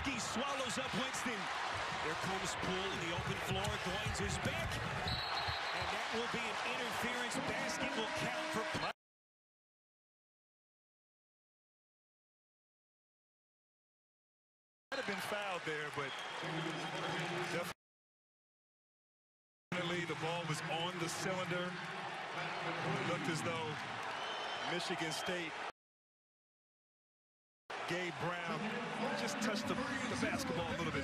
Nowitzki swallows up Winston. Here comes Poole in the open floor. Goins is back. And that will be an interference. Basket will count for Might have been fouled there, but definitely the ball was on the cylinder. It looked as though Michigan State Gabe Brown just touched the, the basketball a little bit.